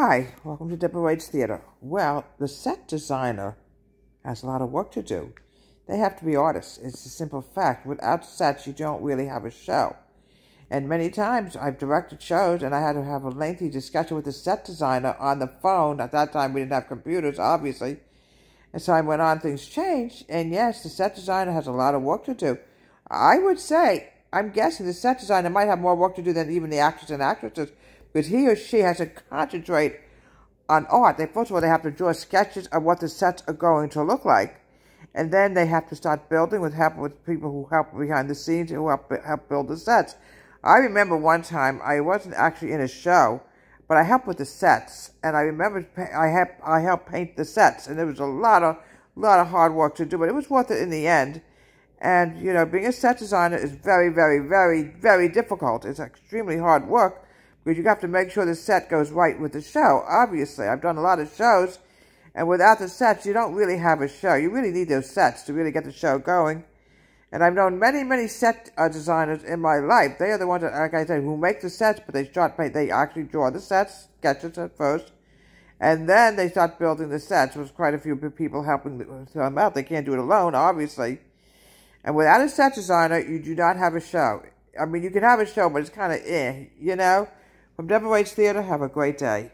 Hi, welcome to Debra Wade's Theater. Well, the set designer has a lot of work to do. They have to be artists. It's a simple fact. Without sets, you don't really have a show. And many times I've directed shows and I had to have a lengthy discussion with the set designer on the phone. At that time, we didn't have computers, obviously. As time went on, things changed. And yes, the set designer has a lot of work to do. I would say, I'm guessing the set designer might have more work to do than even the actors and actresses because he or she has to concentrate on art. They, first of all, they have to draw sketches of what the sets are going to look like. And then they have to start building with help with people who help behind the scenes who help, help build the sets. I remember one time, I wasn't actually in a show, but I helped with the sets. And I remember I helped, I helped paint the sets. And there was a lot of, lot of hard work to do, but it was worth it in the end. And, you know, being a set designer is very, very, very, very difficult. It's extremely hard work because you have to make sure the set goes right with the show. Obviously, I've done a lot of shows, and without the sets, you don't really have a show. You really need those sets to really get the show going. And I've known many, many set uh, designers in my life. They are the ones that, like I said, who make the sets, but they start, they actually draw the sets, sketches at first, and then they start building the sets. There's quite a few people helping them out. They can't do it alone, obviously. And without a set designer, you do not have a show. I mean, you can have a show, but it's kind of eh, you know? From Debra Wade's Theater, have a great day.